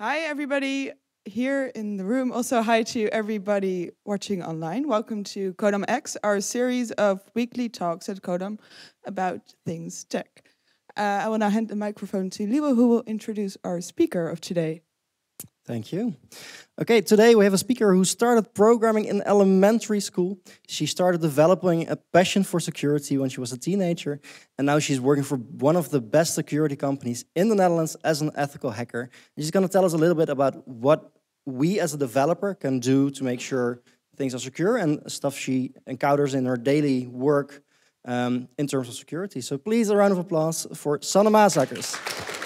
Hi, everybody here in the room. Also, hi to everybody watching online. Welcome to Codam X, our series of weekly talks at Codam about things tech. Uh, I will now hand the microphone to Libo, who will introduce our speaker of today. Thank you. Okay, today we have a speaker who started programming in elementary school. She started developing a passion for security when she was a teenager, and now she's working for one of the best security companies in the Netherlands as an ethical hacker. And she's going to tell us a little bit about what we as a developer can do to make sure things are secure and stuff she encounters in her daily work um, in terms of security. So please, a round of applause for Sanne Maasakkers.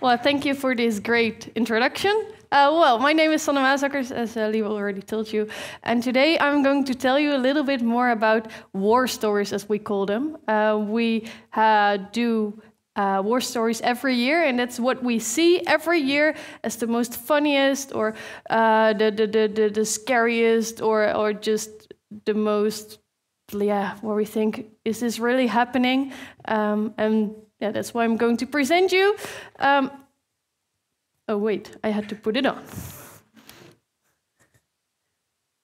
Well, thank you for this great introduction. Uh, well, my name is Sanne Maasakkers, as uh, Lieve already told you. And today I'm going to tell you a little bit more about war stories, as we call them. Uh, we uh, do uh, war stories every year, and that's what we see every year as the most funniest or uh, the, the, the, the, the scariest or, or just the most, yeah, where we think, is this really happening? Um, and yeah, that's why I'm going to present you. Um, oh, wait, I had to put it on.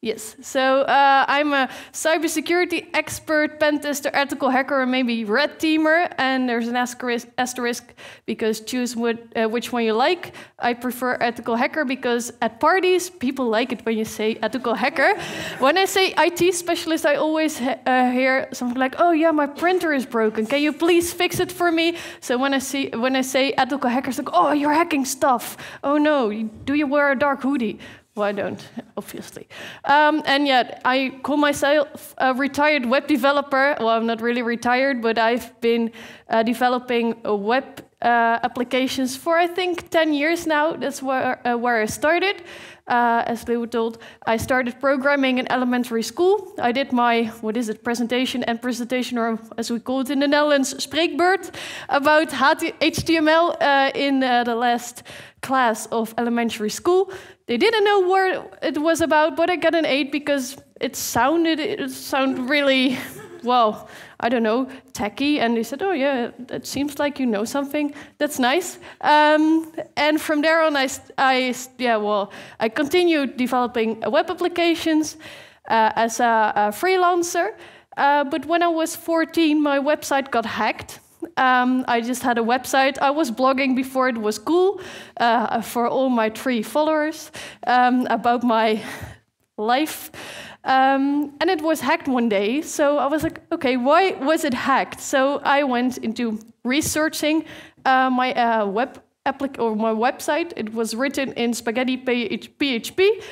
Yes, so uh, I'm a cybersecurity expert, pen tester, ethical hacker, or maybe red teamer. And there's an asterisk, asterisk because choose what, uh, which one you like. I prefer ethical hacker because at parties, people like it when you say ethical hacker. when I say IT specialist, I always uh, hear something like, "Oh yeah, my printer is broken. Can you please fix it for me?" So when I see when I say ethical hacker, it's like, "Oh, you're hacking stuff. Oh no, do you wear a dark hoodie?" Well, I don't, obviously. Um, and yet, I call myself a retired web developer. Well, I'm not really retired, but I've been uh, developing web uh, applications for, I think, 10 years now. That's where, uh, where I started. Uh, as Leo told, I started programming in elementary school. I did my, what is it, presentation and presentation, or as we call it in the Netherlands, spreekbeurt, about HTML uh, in uh, the last class of elementary school. They didn't know what it was about, but I got an 8 because it sounded it sounded really well, I don't know, techie. And they said, "Oh yeah, it seems like you know something. That's nice." Um, and from there on, I, I yeah, well, I continued developing web applications uh, as a, a freelancer. Uh, but when I was 14, my website got hacked. Um, I just had a website. I was blogging before it was cool uh, for all my three followers um, about my life. Um, and it was hacked one day. So I was like, okay, why was it hacked? So I went into researching uh, my uh, web applic- or my website. It was written in spaghetti PHP.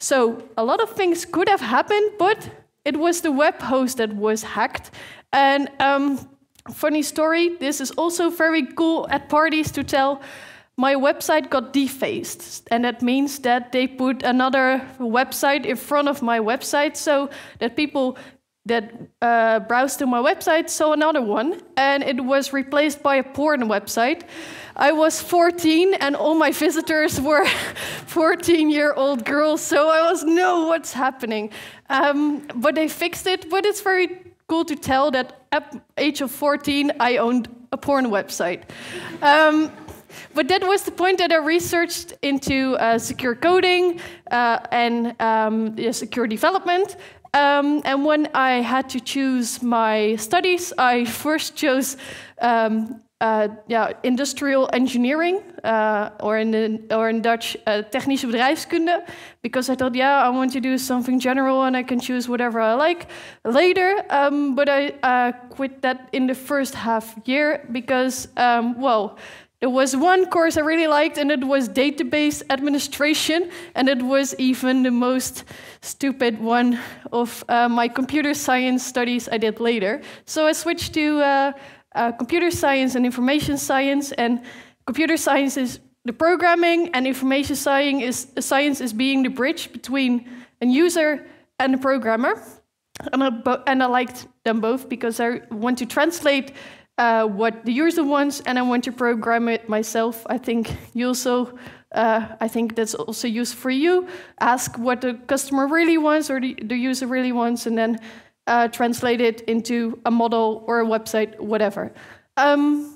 So a lot of things could have happened, but it was the web host that was hacked. And um, Funny story, this is also very cool at parties to tell. My website got defaced, and that means that they put another website in front of my website so that people that uh, browsed to my website saw another one, and it was replaced by a porn website. I was 14, and all my visitors were 14 year old girls, so I was, no, what's happening? Um, but they fixed it, but it's very cool to tell that at age of 14, I owned a porn website. Um, but that was the point that I researched into uh, secure coding uh, and um, secure development. Um, and when I had to choose my studies, I first chose um, uh, yeah, industrial engineering, uh, or in the, or in Dutch, uh, technische bedrijfskunde, because I thought, yeah, I want to do something general and I can choose whatever I like later. Um, but I uh, quit that in the first half year because, um, well, there was one course I really liked, and it was database administration, and it was even the most stupid one of uh, my computer science studies I did later. So I switched to uh, uh, computer science and information science. And computer science is the programming, and information science is, science is being the bridge between a user and a programmer. And I, and I liked them both because I want to translate uh, what the user wants, and I want to program it myself. I think you also, uh, I think that's also useful for you. Ask what the customer really wants or the, the user really wants, and then uh, translate it into a model or a website, whatever. Um,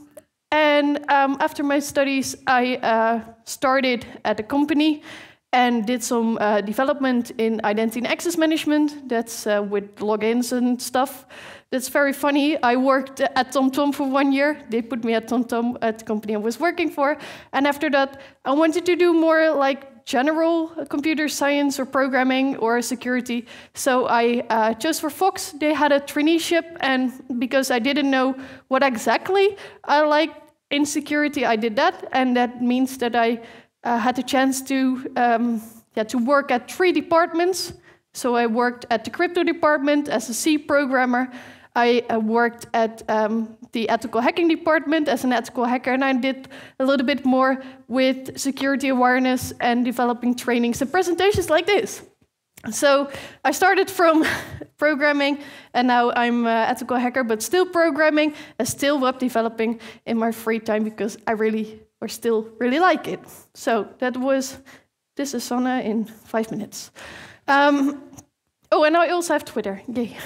And um, after my studies, I uh, started at a company and did some uh, development in identity and access management. That's uh, with logins and stuff. That's very funny. I worked at TomTom for one year. They put me at TomTom at the company I was working for. And after that, I wanted to do more like general computer science or programming or security. So I uh, chose for Fox. They had a traineeship, and because I didn't know what exactly I liked in security, I did that, and that means that I uh, had the chance to um, yeah, to work at three departments. So I worked at the crypto department as a C programmer. I uh, worked at um, the ethical hacking department as an ethical hacker, and I did a little bit more with security awareness and developing trainings and presentations like this. So I started from programming, and now I'm an ethical hacker, but still programming and still web developing in my free time because I really, or still really like it. So that was this is Sanne in five minutes. Um, oh, and I also have Twitter. Yay.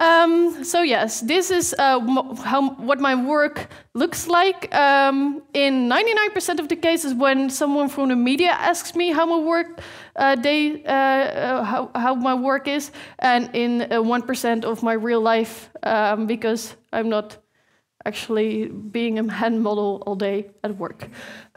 Um, so yes, this is uh, how, what my work looks like. Um, in 99% of the cases, when someone from the media asks me how my work uh, day, uh, uh how, how, my work is, and in 1% uh, of my real life, um, because I'm not actually being a hand model all day at work.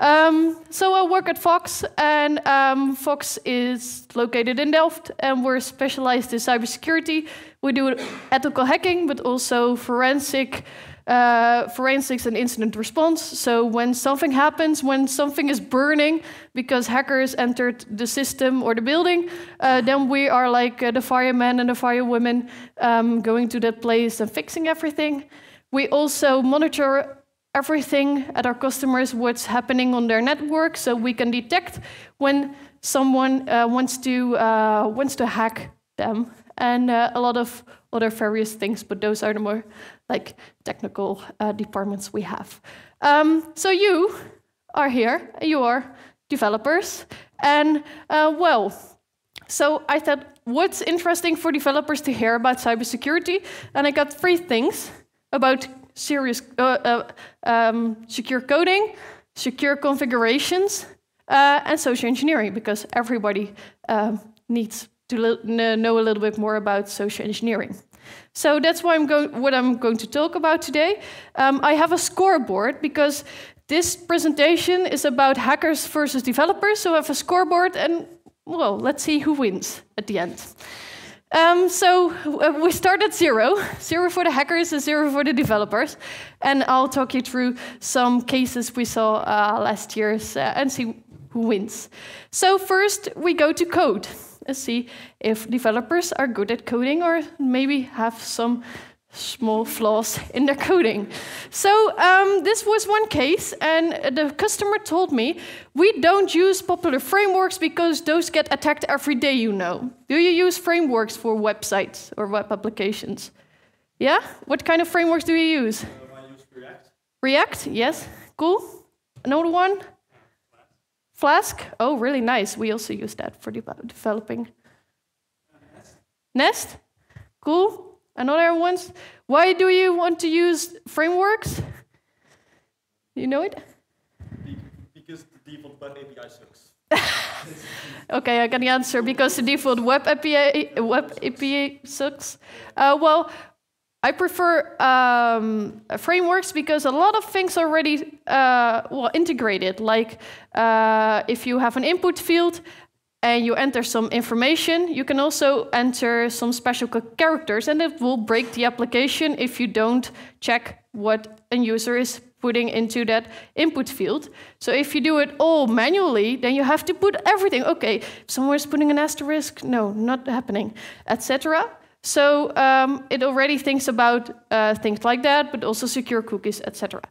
Um, so I work at Fox, and um, Fox is located in Delft, and we're specialized in cybersecurity. We do ethical hacking, but also forensic. Uh, forensics and incident response. So when something happens, when something is burning because hackers entered the system or the building, uh, then we are like uh, the firemen and the firewomen um, going to that place and fixing everything. We also monitor everything at our customers, what's happening on their network, so we can detect when someone uh, wants to uh, wants to hack them, and uh, a lot of other various things. But those are the more like technical uh, departments we have. Um, so you are here. You are developers, and uh, well. So I thought, what's interesting for developers to hear about cybersecurity? And I got three things about serious uh, uh, um, secure coding, secure configurations, uh, and social engineering, because everybody um, needs to know a little bit more about social engineering. So that's why I'm what I'm going to talk about today. Um, I have a scoreboard because this presentation is about hackers versus developers. So I have a scoreboard, and well, let's see who wins at the end. Um, so uh, we start at zero, zero for the hackers and zero for the developers. And I'll talk you through some cases we saw uh, last year uh, and see who wins. So first we go to code. Let's see if developers are good at coding or maybe have some small flaws in their coding. So um, this was one case, and the customer told me, we don't use popular frameworks because those get attacked every day, you know. Do you use frameworks for websites or web applications? Yeah? What kind of frameworks do you use? I use React. React, yes. Cool. Another one? Flask? Oh, really nice. We also use that for de developing. Nest. Nest? Cool. Another ones. Why do you want to use frameworks? You know it? Because the default web API sucks. okay, I got the answer. Because the default web API web API sucks. Uh, well, I prefer um, frameworks because a lot of things are already uh, well integrated. Like uh, if you have an input field and you enter some information, you can also enter some special characters, and it will break the application if you don't check what a user is putting into that input field. So if you do it all manually, then you have to put everything. Okay, someone is putting an asterisk. No, not happening, etc. So um, it already thinks about uh, things like that, but also secure cookies, etc.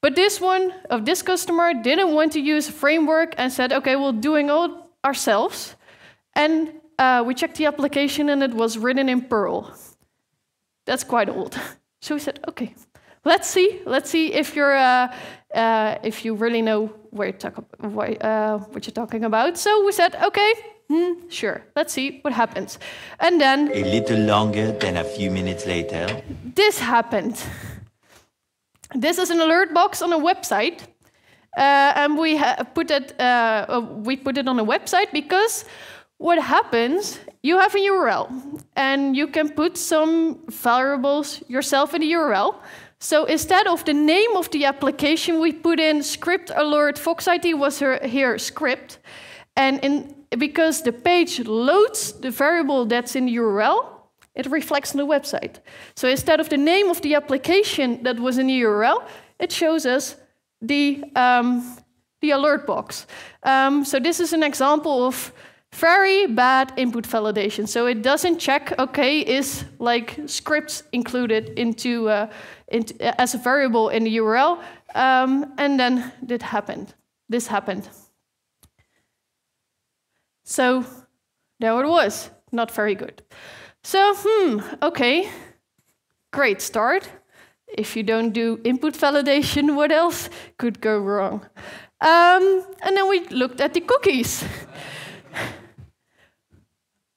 But this one of this customer didn't want to use a framework and said, okay, well, doing all ourselves, and uh, we checked the application and it was written in Perl. That's quite old. So we said, okay, let's see, let's see if you're uh, uh, if you really know where talk, uh, what you're talking about. So we said, okay, hmm, sure, let's see what happens. And then a little longer than a few minutes later, this happened. This is an alert box on a website, and we put it uh, uh, we put it on a website because what happens? You have a URL, and you can put some variables yourself in the URL. So instead of the name of the application, we put in script alert. Fox IT was here script, and in, because the page loads the variable that's in the URL, it reflects on the website. So instead of the name of the application that was in the URL, it shows us the, um, the alert box. Um, so this is an example of very bad input validation. So it doesn't check, okay, is like scripts included into, uh, into as a variable in the URL, um, and then it happened. This happened. So there it was, not very good. So, hmm, okay, great start. If you don't do input validation, what else could go wrong? Um, and then we looked at the cookies.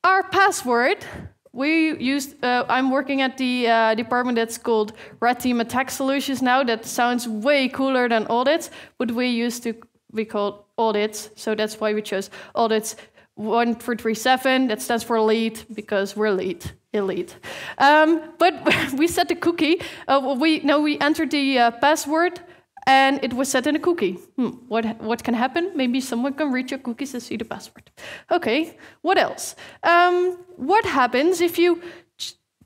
Our password, we used, uh, I'm working at the uh, department that's called Red Team Attack Solutions now. That sounds way cooler than audits, but we used to be called audits, so that's why we chose audits 1437, that stands for lead because we're lead, elite. Um, but we set the cookie, uh, we, no, we entered the uh, password and it was set in a cookie. Hmm, what, what can happen? Maybe someone can read your cookies and see the password. Okay, what else? Um, what happens if you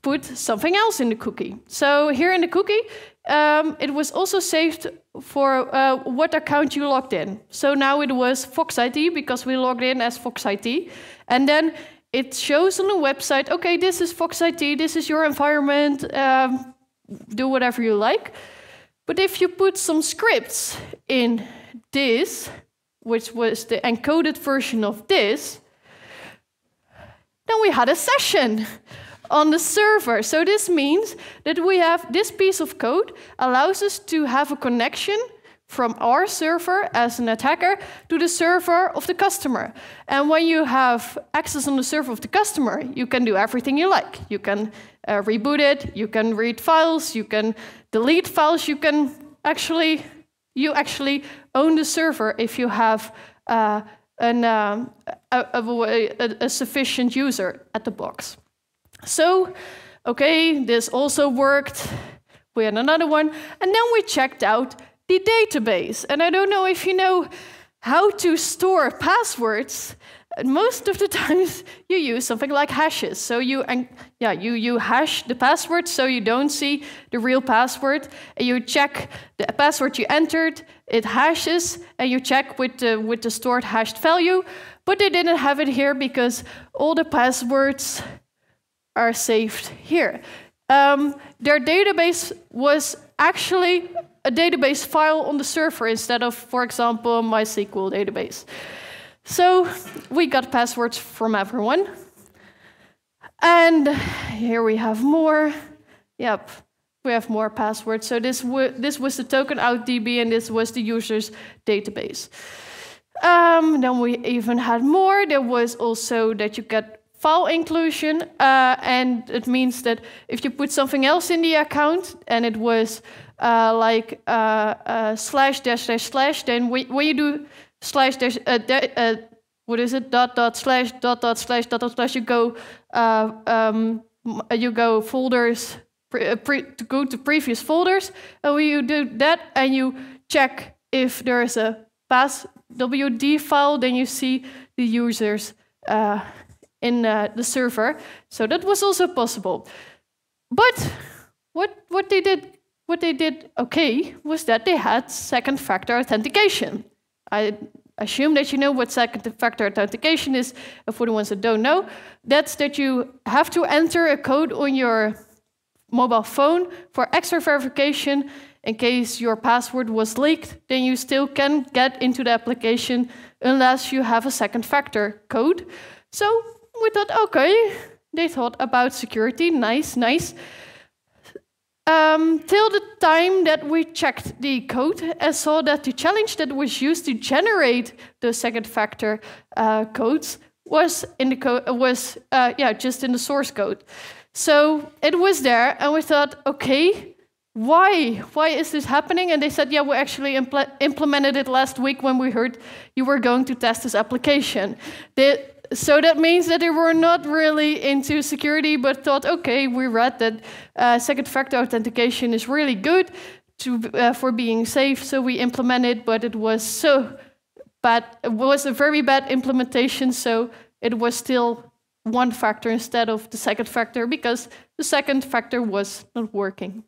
put something else in the cookie? So here in the cookie, um, it was also saved for uh, what account you logged in. So now it was Fox IT because we logged in as Fox IT. And then it shows on the website, okay, this is Fox IT, this is your environment, um, do whatever you like. But if you put some scripts in this, which was the encoded version of this, then we had a session on the server. So this means that we have this piece of code allows us to have a connection from our server as an attacker to the server of the customer. And when you have access on the server of the customer, you can do everything you like. You can uh, reboot it, you can read files, you can delete files, you can actually you actually own the server if you have uh, an, um, a, a, a sufficient user at the box. So, okay, this also worked. We had another one. And then we checked out the database. And I don't know if you know how to store passwords. Most of the times you use something like hashes. So you yeah, you, you hash the password so you don't see the real password. And you check the password you entered, it hashes, and you check with the, with the stored hashed value. But they didn't have it here because all the passwords are saved here. Um, their database was actually a database file on the server instead of, for example, MySQL database. So we got passwords from everyone. And here we have more. Yep, we have more passwords. So this, this was the token out DB and this was the user's database. Um, then we even had more. There was also that you get file inclusion, uh, and it means that if you put something else in the account and it was uh, like uh, uh slash dash dash slash, then when you do slash dash, uh, uh, what is it, dot dot slash dot dot slash dot dot slash, you go um, you go folders pre, pre, to go to previous folders, and when you do that and you check if there is a pass WD file, then you see the users in uh, the server. So that was also possible. But what, what they did what they did okay was that they had second factor authentication. I assume that you know what second factor authentication is. For the ones that don't know, that's that you have to enter a code on your mobile phone for extra verification in case your password was leaked, then you still can get into the application unless you have a second factor code. So we thought, okay, they thought about security, nice, nice. Um, till the time that we checked the code and saw that the challenge that was used to generate the second factor uh, codes was in the code was uh, yeah just in the source code. So it was there, and we thought, okay, why? Why is this happening? And they said, yeah, we actually impl implemented it last week when we heard you were going to test this application. So that means that they were not really into security, but thought, okay, we read that uh, second factor authentication is really good to, uh, for being safe, so we implemented, but it was so bad. It was a very bad implementation, so it was still one factor instead of the second factor because the second factor was not working.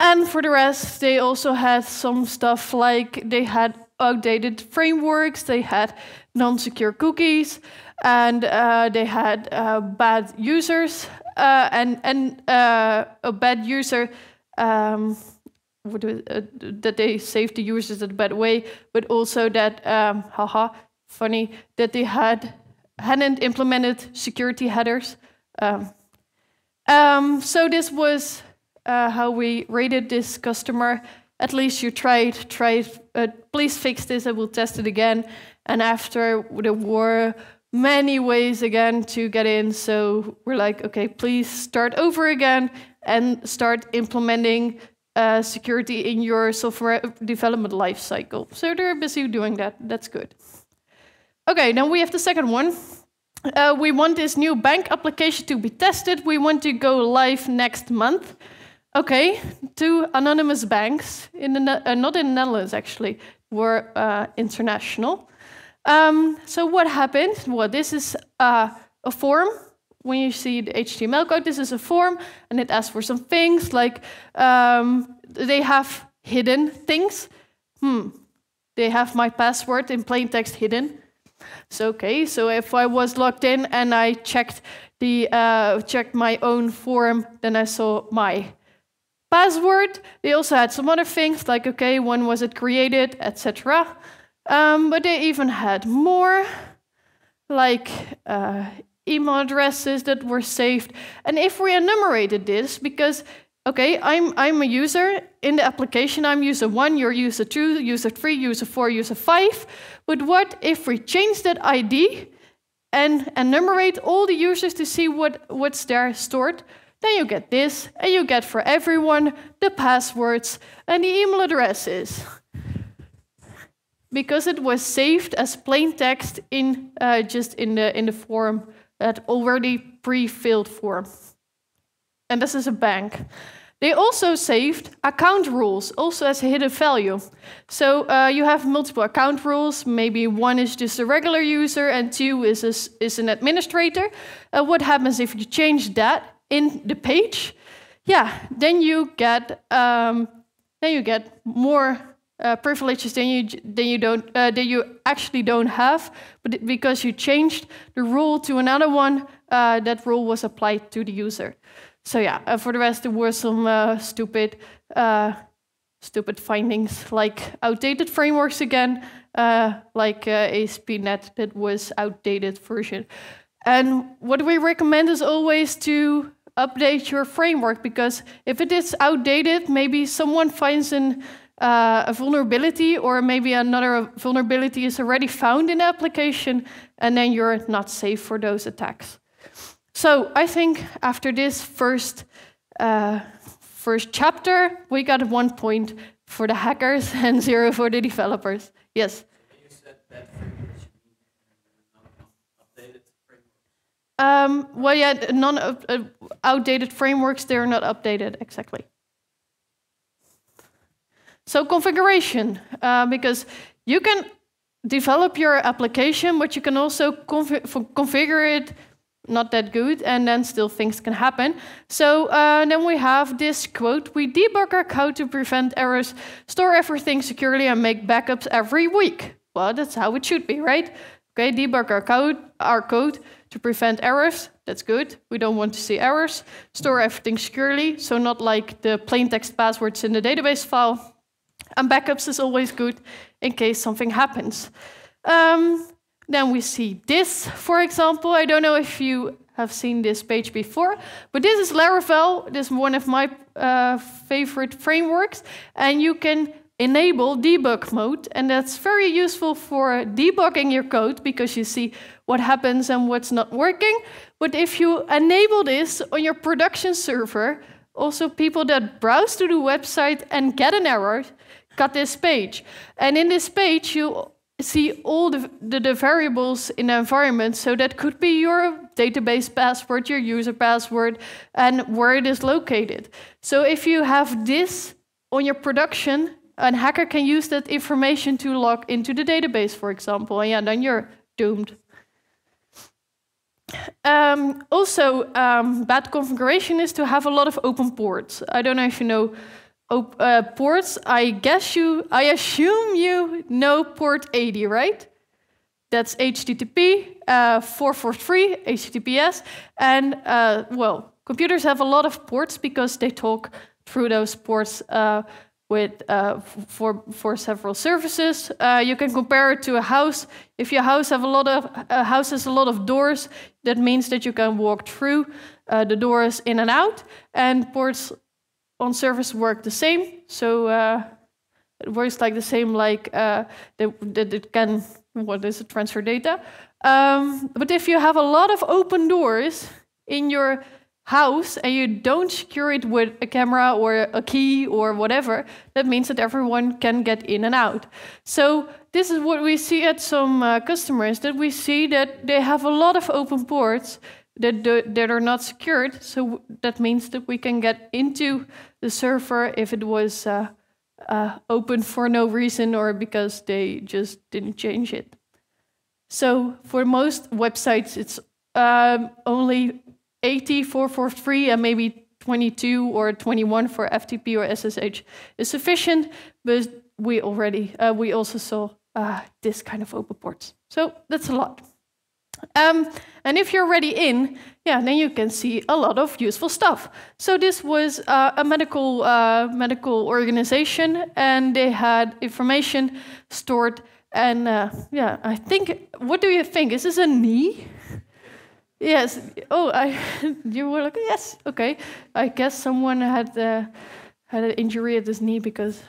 And for the rest, they also had some stuff like they had outdated frameworks, they had non secure cookies, and uh, they had uh, bad users. Uh, and and uh, a bad user, um, uh, that they saved the users in a bad way, but also that, um, haha, funny, that they had hadn't implemented security headers. Um, um, so this was uh, how we rated this customer. At least you tried, tried. Uh, please fix this. I will test it again. And after the war, many ways again to get in, so we're like, okay, please start over again and start implementing uh, security in your software development lifecycle. So they're busy doing that. That's good. Okay, then we have the second one. Uh, we want this new bank application to be tested. We want to go live next month. Okay, two anonymous banks, in the, uh, not in the Netherlands actually, were uh, international. Um, so what happened? Well, this is uh, a form. When you see the HTML code, this is a form, and it asks for some things like um, they have hidden things. Hmm, they have my password in plain text hidden. So okay, so if I was logged in and I checked the uh, checked my own form, then I saw my password. They also had some other things like okay, when was it created, etc. Um, but they even had more, like uh, email addresses that were saved. And if we enumerated this, because okay, I'm I'm a user in the application. I'm user one, you're user two, user three, user four, user five. But what if we change that ID and enumerate all the users to see what, what's there stored? Then you get this, and you get for everyone the passwords and the email addresses. Because it was saved as plain text in uh, just in the in the form that already pre-filled form. And this is a bank. They also saved account rules, also as a hidden value. So uh, you have multiple account rules. Maybe one is just a regular user and two is, a, is an administrator. Uh, what happens if you change that in the page? Yeah, then you get um, then you get more uh, privileges than you than you don't uh, that you actually don't have, but because you changed the rule to another one, uh, that rule was applied to the user. So yeah, uh, for the rest, there were some uh, stupid, uh, stupid findings like outdated frameworks again, like ASP.NET that was outdated version. And what we recommend is always to update your framework because if it is outdated, maybe someone finds an, uh, a vulnerability or maybe another vulnerability is already found in the application and then you're not safe for those attacks. So I think after this first uh, first chapter, we got one point for the hackers and zero for the developers. Yes. Um, well, yeah, non uh, outdated frameworks, they're not updated exactly. So configuration, uh, because you can develop your application, but you can also config configure it not that good, and then still things can happen. So uh, then we have this quote, we debug our code to prevent errors, store everything securely, and make backups every week. Well, that's how it should be, right? Okay, debug our code, our code to prevent errors. That's good. We don't want to see errors. Store everything securely, so not like the plain text passwords in the database file. And backups is always good in case something happens. Um, then we see this, for example. I don't know if you have seen this page before, but this is Laravel. This is one of my uh, favorite frameworks, and you can enable debug mode, and that's very useful for debugging your code because you see what happens and what's not working. But if you enable this on your production server, also people that browse to the website and get an error got this page. And in this page, you see all the, the, the, variables in the environment. So that could be your database password, your user password, and where it is located. So if you have this on your production, a hacker can use that information to log into the database, for example, and yeah, then you're doomed. Um, also, um, bad configuration is to have a lot of open ports. I don't know if you know uh, ports. I guess you, I assume you know port 80, right? That's HTTP, uh, 443, HTTPS, and uh, well, computers have a lot of ports because they talk through those ports uh, with uh, for for several services. Uh, you can compare it to a house. If your house have a lot of a house has a lot of doors, that means that you can walk through uh, the doors in and out. And ports on service work the same. So uh, it works like the same, like uh, that, that it can what is it transfer data. Um, but if you have a lot of open doors in your house and you don't secure it with a camera or a key or whatever, that means that everyone can get in and out. So this is what we see at some uh, customers, that we see that they have a lot of open ports that, do, that are not secured. So that means that we can get into the server if it was uh, uh, open for no reason or because they just didn't change it. So for most websites, it's um, only 80 443 and maybe 22 or 21 for FTP or SSH is sufficient, but we already uh, we also saw uh, this kind of open ports. So that's a lot. Um, and if you're already in, yeah, then you can see a lot of useful stuff. So this was uh, a medical uh, medical organization, and they had information stored. And uh, yeah, I think, what do you think? Is this a knee? Yes. Oh, I. You were like, yes. Okay. I guess someone had uh, had an injury at his knee because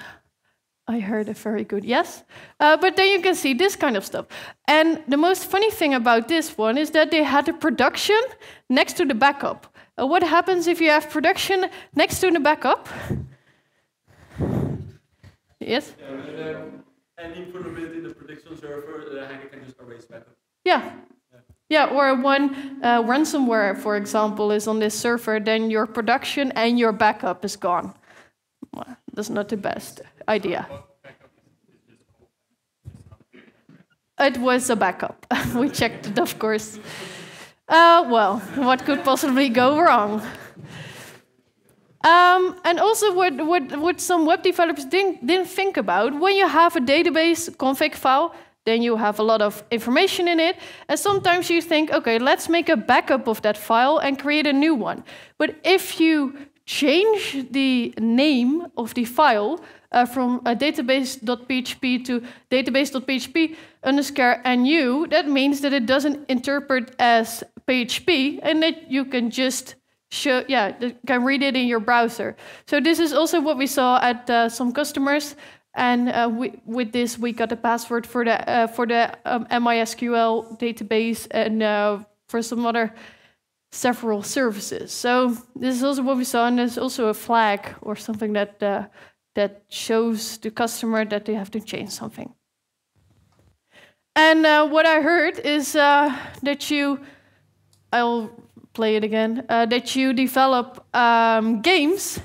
I heard a very good yes. Uh, but then you can see this kind of stuff. And the most funny thing about this one is that they had a production next to the backup. Uh, what happens if you have production next to the backup? Yes. Yeah, and, um, any vulnerability in the production server, the hacker can just erase backup. Yeah, yeah, or when uh, ransomware, for example, is on this server, then your production and your backup is gone. Well, that's not the best idea. It was a backup. we checked it, of course. Uh, well, what could possibly go wrong? Um, and also, what, what, what some web developers didn't, didn't think about when you have a database config file, then you have a lot of information in it. And sometimes you think, okay, let's make a backup of that file and create a new one. But if you change the name of the file uh, from a database.php to database.php underscore nu, that means that it doesn't interpret as PHP and that you can just show, yeah, can read it in your browser. So this is also what we saw at uh, some customers. And uh, we, with this, we got a password for the uh, for the um, MySQL database and uh, for some other several services. So this is also what we saw, and there's also a flag or something that uh, that shows the customer that they have to change something. And uh, what I heard is uh, that you, I'll play it again, that you develop um, games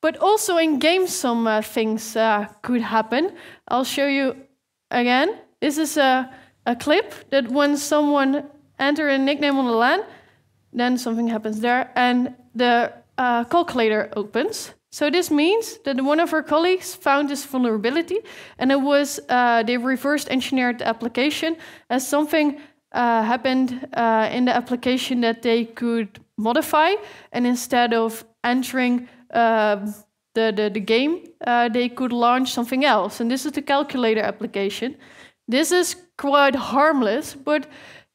but also in games, some uh, things uh, could happen. I'll show you again. This is a, a clip that when someone enter a nickname on the LAN, then something happens there, and the uh, calculator opens. So this means that one of our colleagues found this vulnerability, and it was uh, they reversed engineered the application as something uh, happened uh, in the application that they could modify, and instead of entering the, the, the game, uh, they could launch something else. And this is the calculator application. This is quite harmless, but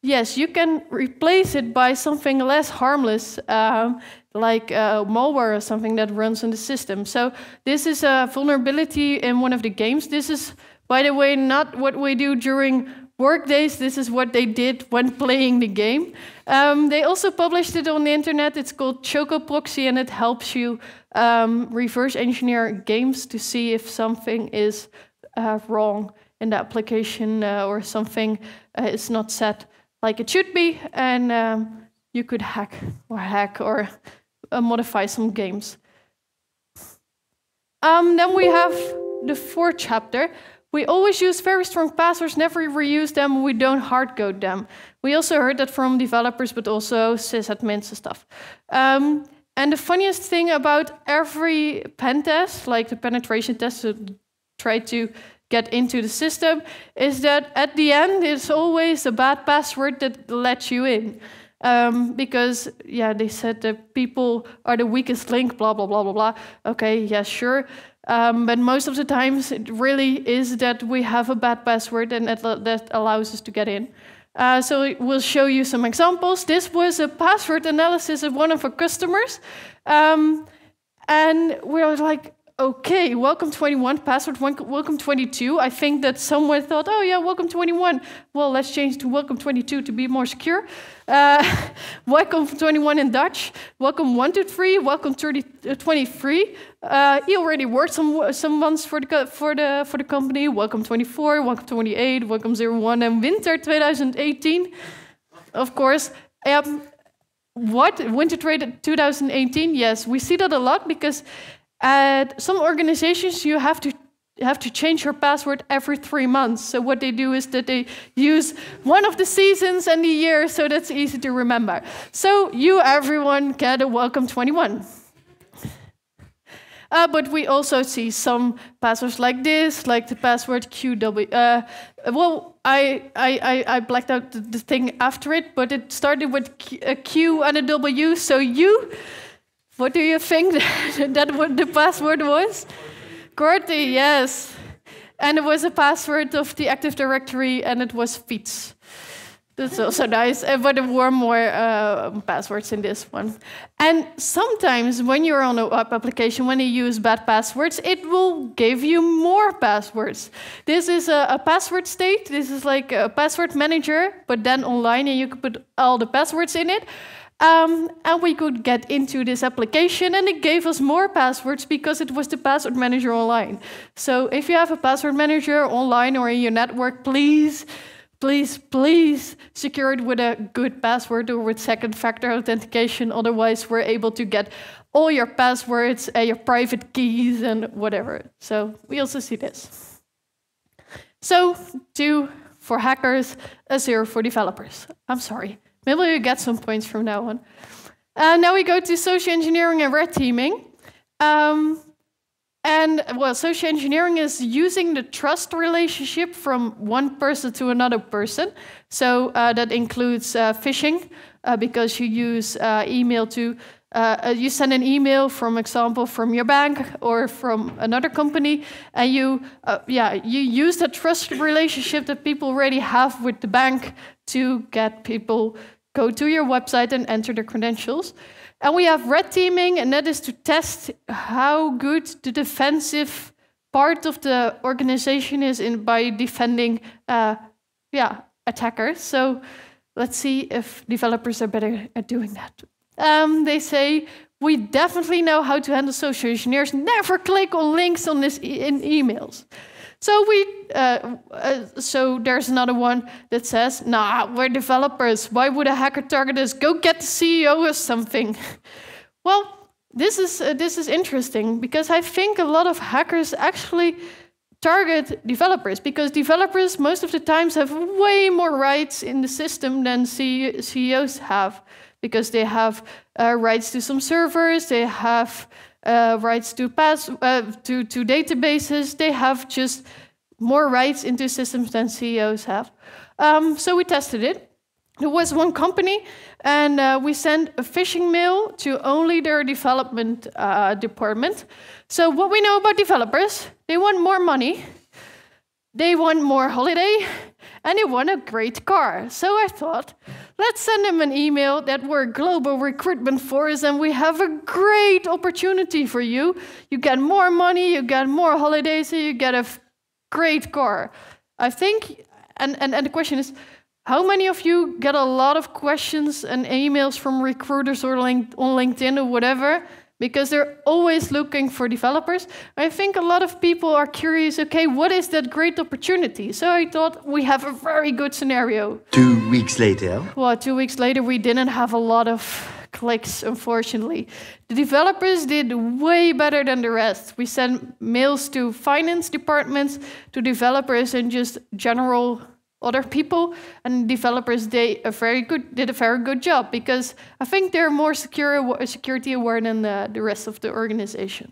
yes, you can replace it by something less harmless, um, like uh, malware or something that runs on the system. So this is a vulnerability in one of the games. This is, by the way, not what we do during work days. This is what they did when playing the game. Um, they also published it on the internet. It's called Choco Proxy, and it helps you um, reverse engineer games to see if something is uh, wrong in the application uh, or something uh, is not set like it should be, and um, you could hack or hack or uh, modify some games. Um, then we have the fourth chapter. We always use very strong passwords, never reuse them, we don't hardcode them. We also heard that from developers, but also sysadmins and stuff. Um, and the funniest thing about every pen test, like the penetration test to try to get into the system, is that at the end it's always a bad password that lets you in. Um, because yeah, they said that people are the weakest link, blah blah blah blah blah. Okay, yeah, sure. Um, but most of the times, it really is that we have a bad password and that, allows us to get in. Uh, so we'll show you some examples. This was a password analysis of one of our customers. Um, and we were like, okay, welcome 21, password welcome 22. I think that someone thought, oh yeah, welcome 21. Well, let's change to welcome 22 to be more secure. Uh, welcome 21 in Dutch. Welcome 123. Welcome 30, uh, 23. Uh, he already worked some some months for the for the for the company. Welcome 24. Welcome 28. Welcome 01 and winter 2018. Of course. Um, what winter trade 2018? Yes, we see that a lot because at some organizations you have to have to change your password every three months. So what they do is that they use one of the seasons and the year, so that's easy to remember. So you, everyone, get a welcome 21. Uh, but we also see some passwords like this, like the password QW. Uh, well, I, I, I blacked out the, the, thing after it, but it started with a Q and a W. So you, what do you think that what the password was? Qwerty, yes. And it was a password of the Active Directory, and it was Fiets. That's also nice. Uh, but there were more uh, passwords in this one. And sometimes when you're on a web application, when you use bad passwords, it will give you more passwords. This is a, a, Passwordstate. This is like a password manager, but then online, and you can put all the passwords in it. Um, and we could get into this application, and it gave us more passwords because it was the password manager online. So if you have a password manager online or in your network, please, please, please secure it with a good password or with second factor authentication. Otherwise, we're able to get all your passwords and your private keys and whatever. So we also see this. So, two for hackers, a zero for developers. I'm sorry. Maybe you get some points from that one. Uh, now we go to social engineering and red teaming. Um, and well, social engineering is using the trust relationship from one person to another person. So uh, that includes uh, phishing, uh, because you use uh, email to uh, you send an email, from example, from your bank or from another company, and you yeah you use that trust relationship that people already have with the bank to get people go to your website and enter their credentials. And we have red teaming, and that is to test how good the defensive part of the organization is in by defending, uh, yeah, attackers. So let's see if developers are better at doing that. Um, they say we definitely know how to handle social engineers. Never click on links on this e in emails. So we, uh, uh, so there's another one that says, "Nah, we're developers. Why would a hacker target us? Go get the CEO or something." well, this is uh, this is interesting because I think a lot of hackers actually target developers because developers most of the times have way more rights in the system than CEOs have because they have uh, rights to some servers, they have uh, rights to pass uh, to to databases. They have just more rights into systems than CEOs have. Um, so we tested it. There was one company, and uh, we sent a phishing mail to only their development uh, department. So what we know about developers, they want more money, they want more holiday, and they want a great car. So I thought, let's send them an email that we're global recruitment force and we have a great opportunity for you. You get more money, you get more holidays, and you get a great car. I think and, and, and the question is, how many of you get a lot of questions and emails from recruiters or link, on LinkedIn or whatever? Because they're always looking for developers. I think a lot of people are curious okay, what is that great opportunity? So I thought we have a very good scenario. Two weeks later. Well, two weeks later, we didn't have a lot of clicks, unfortunately. The developers did way better than the rest. We sent mails to finance departments, to developers, and just general other people and developers they a very good did a very good job because I think they're more secure security aware than the, the rest of the organization.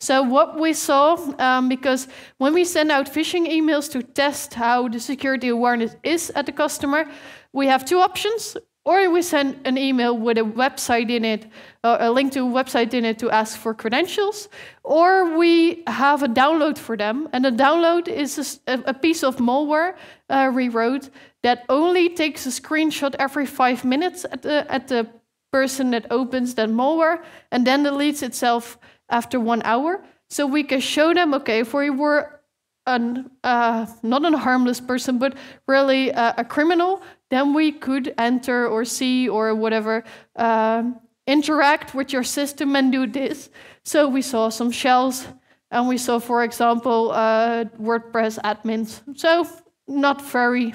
So what we saw, um, because when we send out phishing emails to test how the security awareness is at the customer, we have two options. Or we send an email with a website in it, uh, a link to a website in it to ask for credentials, or we have a download for them. And the download is a, a piece of malware uh, we wrote that only takes a screenshot every five minutes at the, at the person that opens that malware and then deletes itself after one hour. So we can show them, okay, if we were an, uh, not a harmless person, but really uh, a criminal, then we could enter or see or whatever, uh, interact with your system and do this. So we saw some shells, and we saw, for example, uh, WordPress admins. So not very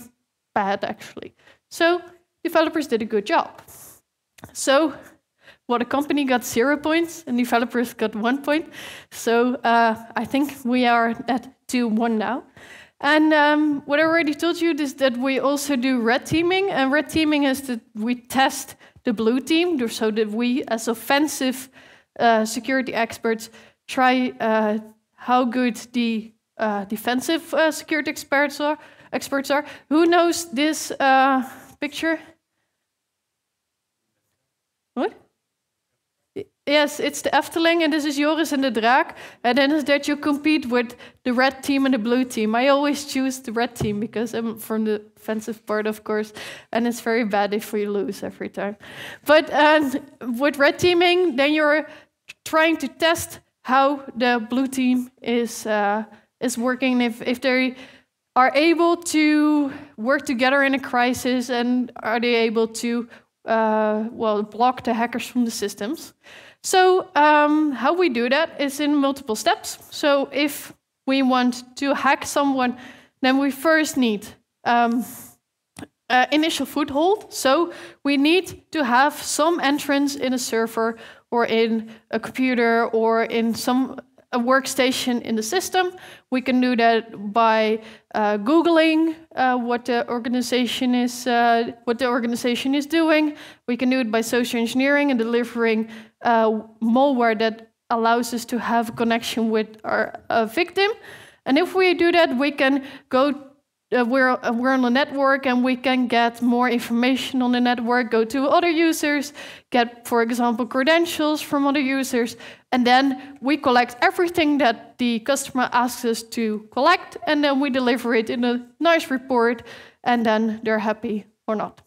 bad, actually. So developers did a good job. So well, a company got zero points and developers got one point. So uh, I think we are at 2-1 now. And um, what I already told you is that we also do red teaming. And red teaming is that we test the blue team so that we, as offensive uh, security experts, try uh, how good the uh, defensive uh, security experts are. Experts are. Who knows this uh, picture? What? Yes, it's the Efteling, and this is Joris and the Draak. And then is that you compete with the red team and the blue team. I always choose the red team because I'm from the offensive part, of course, and it's very bad if we lose every time. But uh, with red teaming, then you're trying to test how the blue team is uh, is working. If if they are able to work together in a crisis, and are they able to uh, well block the hackers from the systems? So um, how we do that is in multiple steps. So if we want to hack someone, then we first need um, uh, initial foothold. So we need to have some entrance in a server or in a computer or in some a workstation in the system. We can do that by uh, googling uh, what the organization is uh, what the organization is doing. We can do it by social engineering and delivering uh, malware that allows us to have connection with our uh, victim. And if we do that, we can go uh, we're, uh, we're on the network and we can get more information on the network, go to other users, get, for example, credentials from other users, and then we collect everything that the customer asks us to collect, and then we deliver it in a nice report, and then they're happy or not.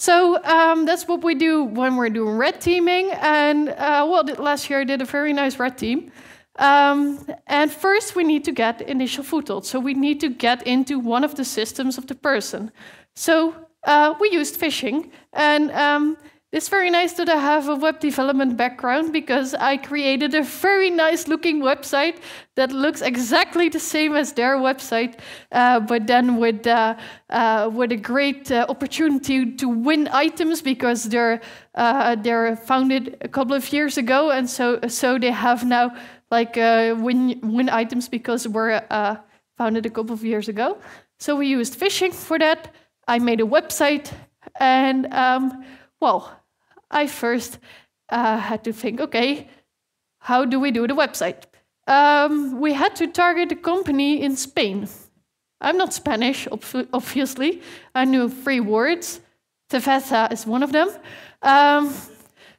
So um, that's what we do when we're doing red teaming. And uh, well, last year I did a very nice red team. Um, and first, we need to get initial foothold. So we need to get into one of the systems of the person. So uh, we used phishing. And um, it's very nice that I have a web development background because I created a very nice looking website that looks exactly the same as their website, uh, but then with, uh, uh, with a great uh, opportunity to win items because they're, uh, they're founded a couple of years ago, and so, so they have now like uh, win, win items because we're founded a couple of years ago. So we used phishing for that. I made a website and um, well, I first uh, had to think, okay, how do we do the website? Um, we had to target a company in Spain. I'm not Spanish, obviously. I knew three words. Teveza is one of them. Um,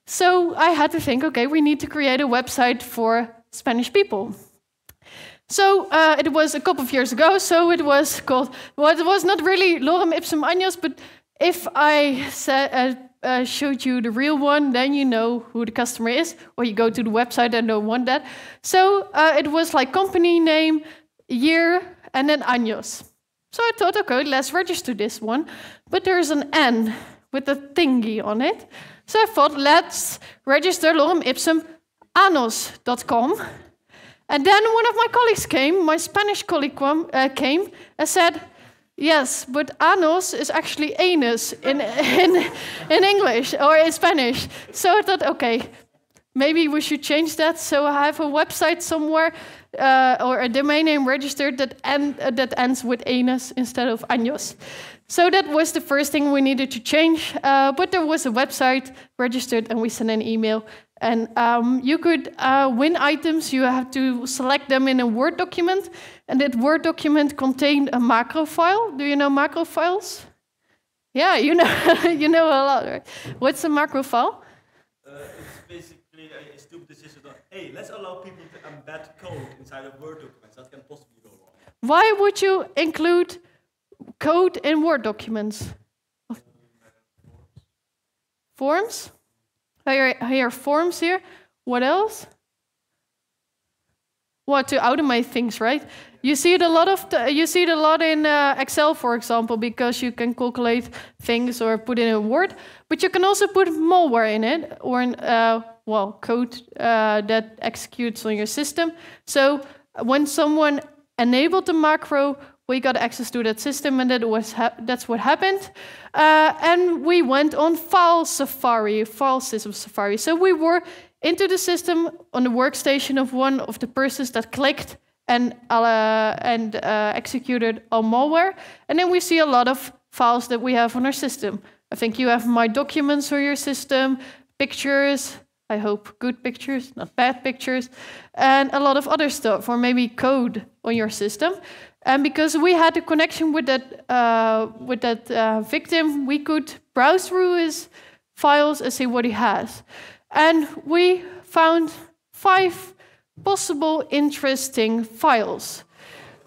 so I had to think, okay, we need to create a website for Spanish people. So uh, it was a couple of years ago, so it was called, well, it was not really Lorem Ipsum Agnos, but if I said, uh, uh, showed you the real one, then you know who the customer is, or you go to the website and don't want that. So uh, it was like company name, year, and then años. So I thought, okay, let's register this one. But there's an N with a thingy on it. So I thought, let's register lorem ipsum anos.com. And then one of my colleagues came, my Spanish colleague uh, came and said, Yes, but anos is actually anus in, in, in English or in Spanish. So I thought, okay, maybe we should change that. So I have a website somewhere uh, or a domain name registered that, end, uh, that ends with anus instead of años. So that was the first thing we needed to change. Uh, but there was a website registered, and we sent an email. And um, you could uh, win items. You have to select them in a Word document, and that Word document contained a macro file. Do you know macro files? Yeah, you know, you know a lot, right? What's a macro file? Uh, it's basically a, a stupid decision. Of, hey, let's allow people to embed code inside of Word documents. That can possibly go wrong. Why would you include code in Word documents? Forms? Here forms here. What else? What to automate things, right? You see it a lot of you see it a lot in uh, Excel, for example, because you can calculate things or put in a Word. But you can also put malware in it or in, uh, well code uh, that executes on your system. So when someone enabled the macro, we got access to that system, and that was that's what happened. Uh, and we went on file safari, file system safari. So we were into the system on the workstation of one of the persons that clicked and uh, and uh, executed our malware. And then we see a lot of files that we have on our system. I think you have my documents on your system, pictures. I hope good pictures, not bad pictures, and a lot of other stuff, or maybe code on your system. And because we had a connection with that uh, with that uh, victim, we could browse through his files and see what he has. And we found five possible interesting files.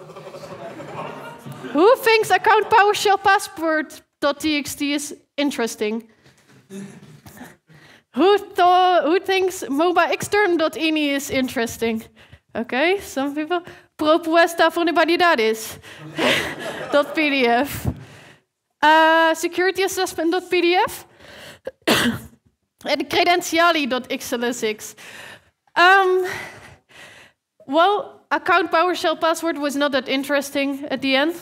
Who thinks account PowerShell password.txt is interesting? who, who thinks mobaxterm.ini is interesting? Okay, some people. Propuesta for anybody that is. .pdf. Uh, security assessment.pdf. and credentiali.xlsx. Um, well, account PowerShell password was not that interesting at the end.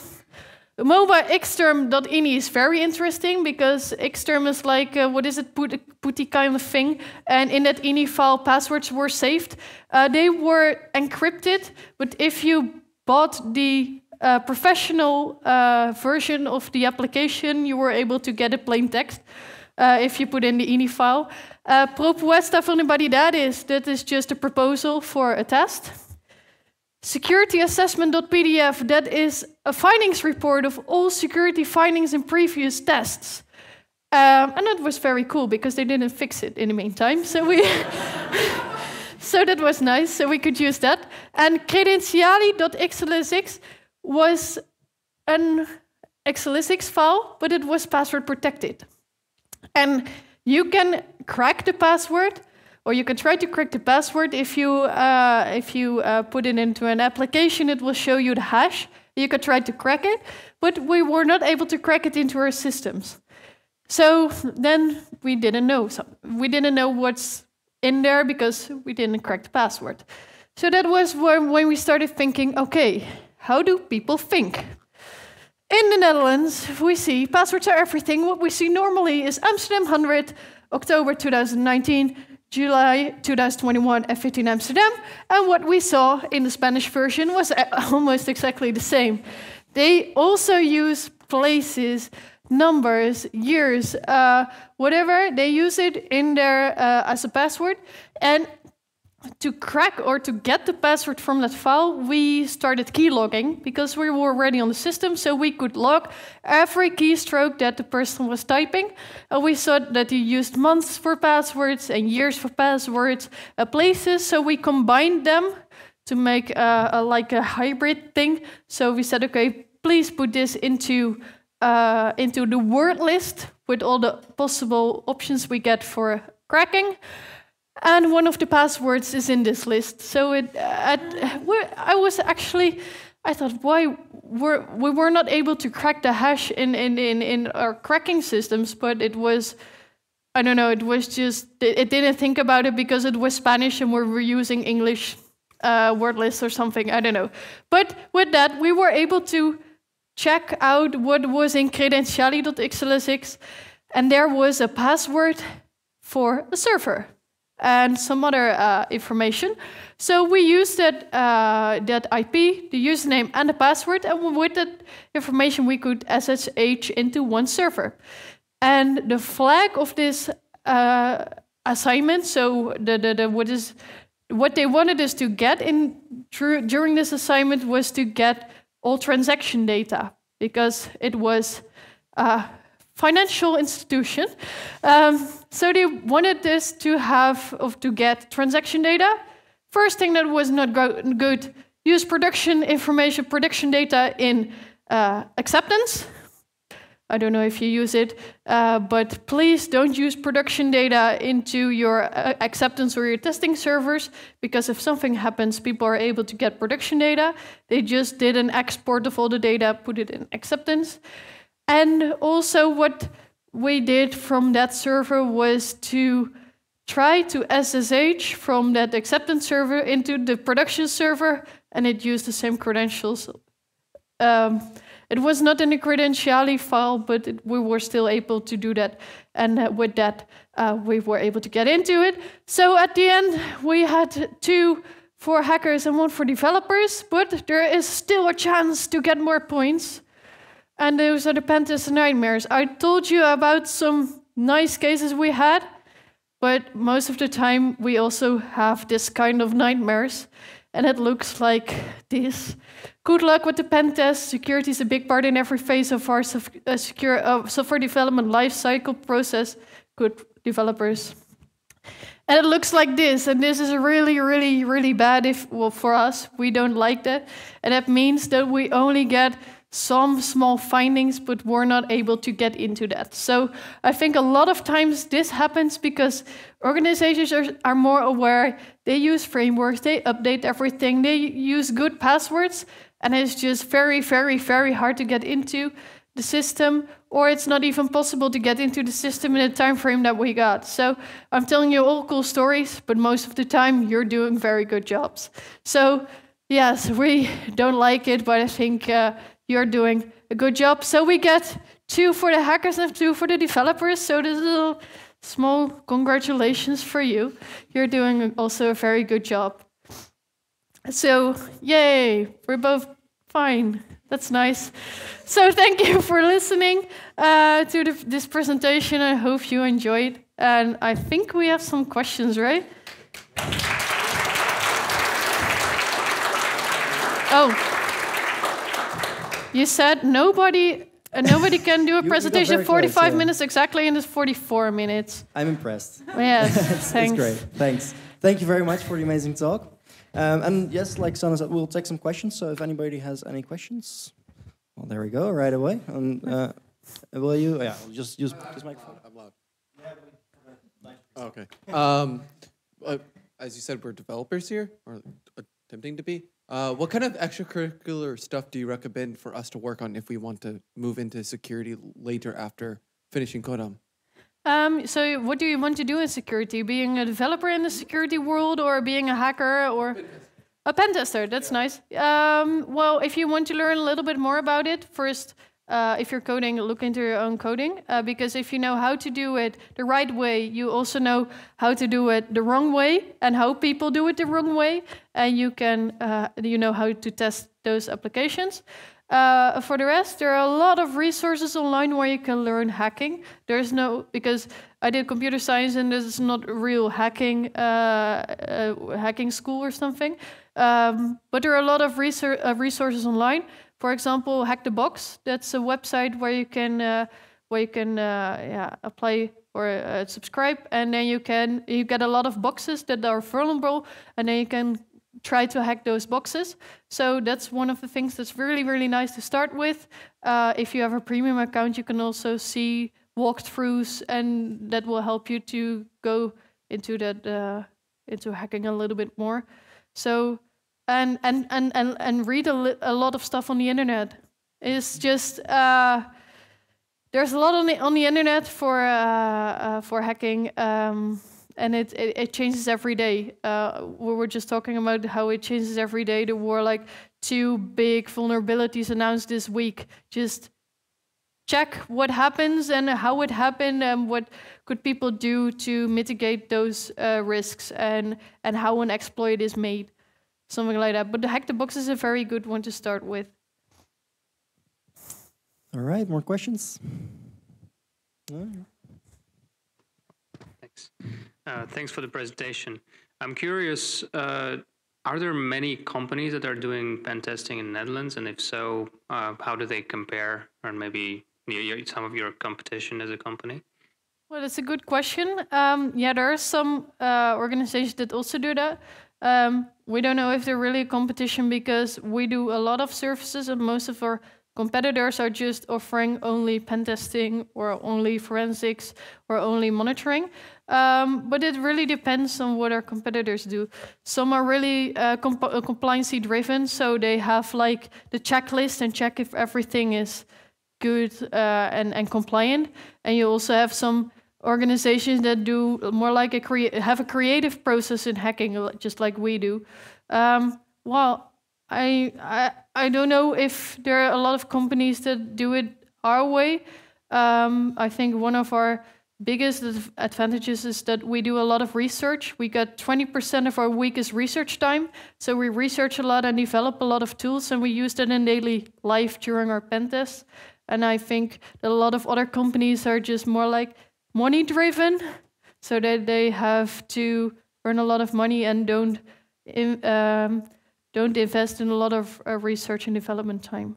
MobaXterm.ini is very interesting because xterm is like, uh, what is it, put, putty kind of thing. And in that ini file, passwords were saved. Uh, they were encrypted, but if you bought the uh, professional uh, version of the application, you were able to get a plain text uh, if you put in the ini file. Uh, propuesta for anybody that is, that is just a proposal for a test. Security-assessment.pdf, that is a findings report of all security findings in previous tests. Um, and that was very cool because they didn't fix it in the meantime. So we so that was nice. So we could use that. And credentiali.xlsx was an XLSX file, but it was password protected. And you can crack the password or you can try to crack the password. If you, uh, if you uh, put it into an application, it will show you the hash. You could try to crack it, but we were not able to crack it into our systems. So then we didn't know. So we didn't know what's in there because we didn't crack the password. So that was when, when we started thinking, okay, how do people think? In the Netherlands, we see passwords are everything. What we see normally is Amsterdam 100, October 2019, July 2021 F15 Amsterdam. And what we saw in the Spanish version was almost exactly the same. They also use places, numbers, years, uh, whatever. They use it in there uh, as a password. And to crack or to get the password from that file, we started keylogging because we were already on the system, so we could log every keystroke that the person was typing. And we saw that he used months for passwords and years for passwords, uh, places, so we combined them to make uh, a, like a hybrid thing. So we said, okay, please put this into uh, into the word list with all the possible options we get for cracking. And one of the passwords is in this list. So it, uh, I was actually I thought, why were we were not able to crack the hash in, in, in, in our cracking systems, but it was I don't know, it was just it didn't think about it because it was Spanish and we were using English uh, word list or something. I don't know. But with that, we were able to check out what was in credentiali.xlsx, and there was a password for a server and some other uh, information. So we used that, uh, that IP, the username, and the password, and with that information, we could SSH into one server. And the flag of this uh, assignment, so the, the, the what is what they wanted us to get in during this assignment was to get all transaction data because it was a financial institution. Um, so they wanted this to have of to get transaction data. First thing that was not go good: use production information, production data in uh, acceptance. I don't know if you use it, uh, but please don't use production data into your uh, acceptance or your testing servers because if something happens, people are able to get production data. They just did an export of all the data, put it in acceptance. And also, what we did from that server was to try to SSH from that acceptance server into the production server, and it used the same credentials. Um, it was not in the credentiali file, but it, we were still able to do that. And uh, with that, uh, we were able to get into it. So at the end, we had two for hackers and one for developers, but there is still a chance to get more points. And those are the pentest nightmares. I told you about some nice cases we had, but most of the time we also have this kind of nightmares. And it looks like this. Good luck with the pen test. Security is a big part in every phase of our uh, secure, uh, software development lifecycle process. Good developers. And it looks like this, and this is really, really, really bad if, well, for us. We don't like that. And that means that we only get some small findings, but we're not able to get into that. So I think a lot of times this happens because organizations are, are more aware, they use frameworks, they update everything, they use good passwords, and it's just very, very, very hard to get into the system, or it's not even possible to get into the system in the time frame that we got. So I'm telling you all cool stories, but most of the time you're doing very good jobs. So yes, we don't like it, but I think uh, you're doing a good job. So we get two for the hackers and two for the developers. So this little small congratulations for you. You're doing also a very good job. So, yay, we're both fine. That's nice. So, thank you for listening uh, to the, this presentation. I hope you enjoyed. And I think we have some questions, right? Oh. You said nobody uh, nobody can do a presentation 45 close, yeah. minutes exactly, and it's 44 minutes. I'm impressed. Yes, it's, thanks. It's great. Thanks. Thank you very much for the amazing talk. Um, and yes, like Sanne said, we'll take some questions. So if anybody has any questions, well, there we go, right away. And uh, will you? Yeah, just use this microphone. I'm loud. Oh, okay. Um, uh, as you said, we're developers here, or attempting to be. Uh, what kind of extracurricular stuff do you recommend for us to work on if we want to move into security later after finishing Codam? Um, so, what do you want to do in security? Being a developer in the security world, or being a hacker, or a pen tester? That's yeah. nice. Um, well, if you want to learn a little bit more about it, first uh, if you're coding, look into your own coding uh, because if you know how to do it the right way, you also know how to do it the wrong way and how people do it the wrong way, and you can uh, you know how to test those applications. Uh, for the rest, there are a lot of resources online where you can learn hacking. There's no because I did computer science and this is not real hacking uh, hacking school or something. Um, but there are a lot of resources online. For example, Hack the Box. That's a website where you can uh, where you can uh, yeah apply or uh, subscribe, and then you can you get a lot of boxes that are vulnerable, and then you can try to hack those boxes. So that's one of the things that's really really nice to start with. Uh, if you have a premium account, you can also see walkthroughs, and that will help you to go into that uh, into hacking a little bit more. So and and and and, and read a, li- a lot of stuff on the internet. It's just uh, there's a lot on the on the internet for uh, uh, for hacking. Um, and it, it, it changes every day. Uh, we were just talking about how it changes every day. There were like two big vulnerabilities announced this week. Just check what happens and how it happened and what could people do to mitigate those uh, risks and and how an exploit is made, something like that. But the hack the box is a very good one to start with. All right, more questions? Thanks. Uh, thanks for the presentation. I'm curious, uh, are there many companies that are doing pen testing in the Netherlands? And if so, uh, how do they compare or maybe your- your- some of your competition as a company? Well, that's a good question. Um, yeah, there are some uh, organizations that also do that. Um, we don't know if they're really a competition because we do a lot of services, and most of our competitors are just offering only pen testing or only forensics or only monitoring. Um, but it really depends on what our competitors do. Some are really uh, comp- uh, compliancy driven, so they have like the checklist and check if everything is good uh, and and compliant. And you also have some organizations that do more like a crea- have a creative process in hacking, just like we do. Um, well, I, I I don't know if there are a lot of companies that do it our way. Um, I think one of our biggest advantages is that we do a lot of research. We get 20% of our week is research time. So we research a lot and develop a lot of tools, and we use that in daily life during our pen tests. And I think that a lot of other companies are just more like money driven, so that they have to earn a lot of money and don't in, um, don't invest in a lot of uh, research and development time.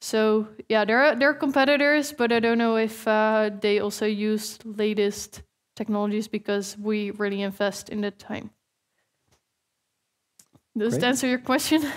So yeah, there are there are competitors, but I don't know if uh, they also use latest technologies because we really invest in that time. Does Great. that answer your question?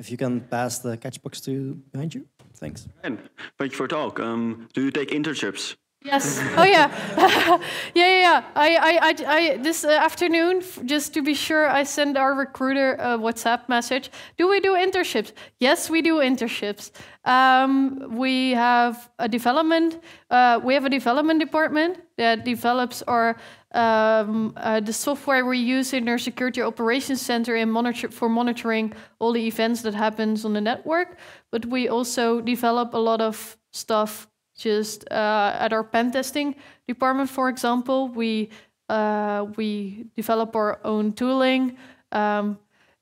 If you can pass the catch box to behind you, thanks. And thank you for talk. Um, do you take internships? Yes. Oh yeah. yeah, yeah, yeah. I, I, I, I this uh, afternoon, just to be sure, I sent our recruiter a WhatsApp message. Do we do internships? Yes, we do internships. Um, we have a development. Uh, we have a development department that develops our um, uh, the software we use in our security operations center and monitor for monitoring all the events that happens on the network. But we also develop a lot of stuff just uh, at our pen testing department, for example, we uh, we develop our own tooling, um,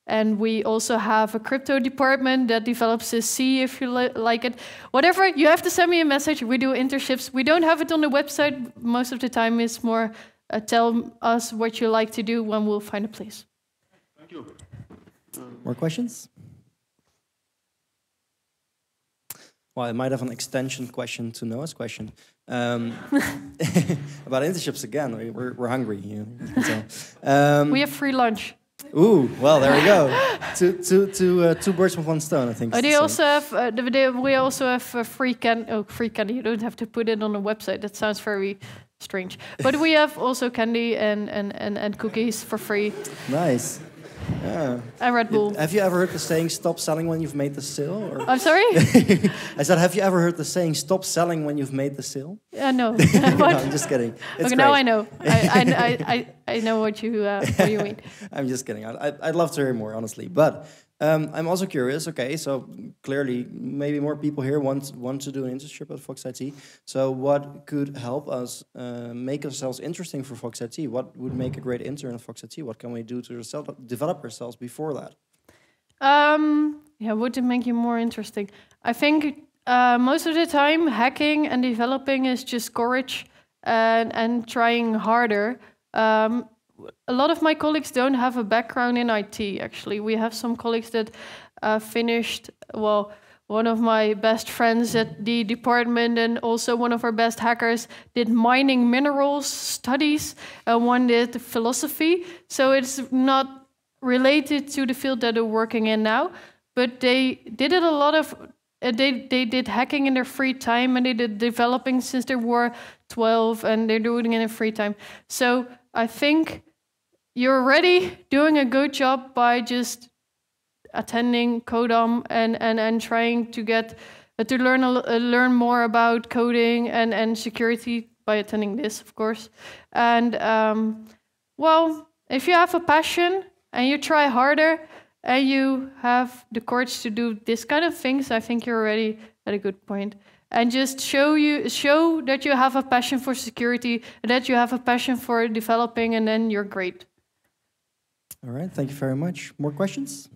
and we also have a crypto department that develops a C if you li- like it. Whatever you have to send me a message. We do internships. We don't have it on the website. Most of the time, it's more uh, tell us what you like to do when we'll find a place. Thank you. More questions? Well, I might have an extension question to Noah's question um, about internships again. we- We're, we're hungry. You tell. Um, We have free lunch. ooh, well, there we go. two, two, two, uh, two birds with one stone. I think. Oh, they the also have uh, the, they, we also have uh, free can oh free candy. You don't have to put it on the website. That sounds very strange. But we have also candy and, and, and, and cookies for free nice. Yeah. and Red Bull. Have you ever heard the saying "stop selling when you've made the sale"? Or I'm sorry. I said, have you ever heard the saying "stop selling when you've made the sale"? uh, no. no, I'm just kidding. It's okay, now. I know. I, I, I, I, I know what you uh, what you mean. I'm just kidding. I, I'd, I'd love to hear more, honestly. But um, I'm also curious. Okay, so clearly, maybe more people here want want to do an internship at Fox IT. So, what could help us uh, make ourselves interesting for Fox IT? What would make a great intern at Fox IT? What can we do to develop ourselves before that? Um, yeah, would it make you more interesting? I think uh, most of the time, hacking and developing is just courage and and trying harder. Um, a lot of my colleagues don't have a background in IT. Actually, we have some colleagues that uh, finished well. One of my best friends at the department, and also one of our best hackers, did mining minerals studies, and one did philosophy. So it's not related to the field that they're working in now, but they did it a lot of. Uh, they they did hacking in their free time, and they did developing since they were twelve, and they're doing it in their free time. So I think you're already doing a good job by just attending Codam and, and, and trying to get uh, to learn a, uh, learn more about coding and, and security by attending this, of course. And um, well, if you have a passion and you try harder and you have the courage to do this kind of things, I think you're already at a good point. And just show you show that you have a passion for security, that you have a passion for developing, and then you're great. All right, thank you very much. More questions?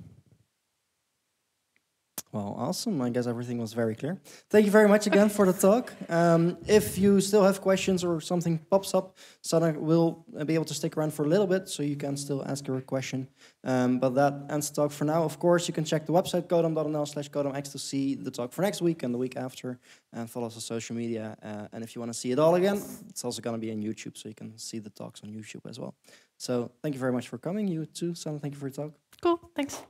Well, awesome. I guess everything was very clear. Thank you very much again for the talk. Um, if you still have questions or something pops up, Sanne will be able to stick around for a little bit, so you can still ask her a question. Um, but that ends the talk for now. Of course, you can check the website codam.nl slash codamx to see the talk for next week and the week after, and follow us on social media. Uh, and if you want to see it all again, it's also going to be on YouTube, so you can see the talks on YouTube as well. So thank you very much for coming, you too, Sam. Thank you for your talk. Cool, thanks.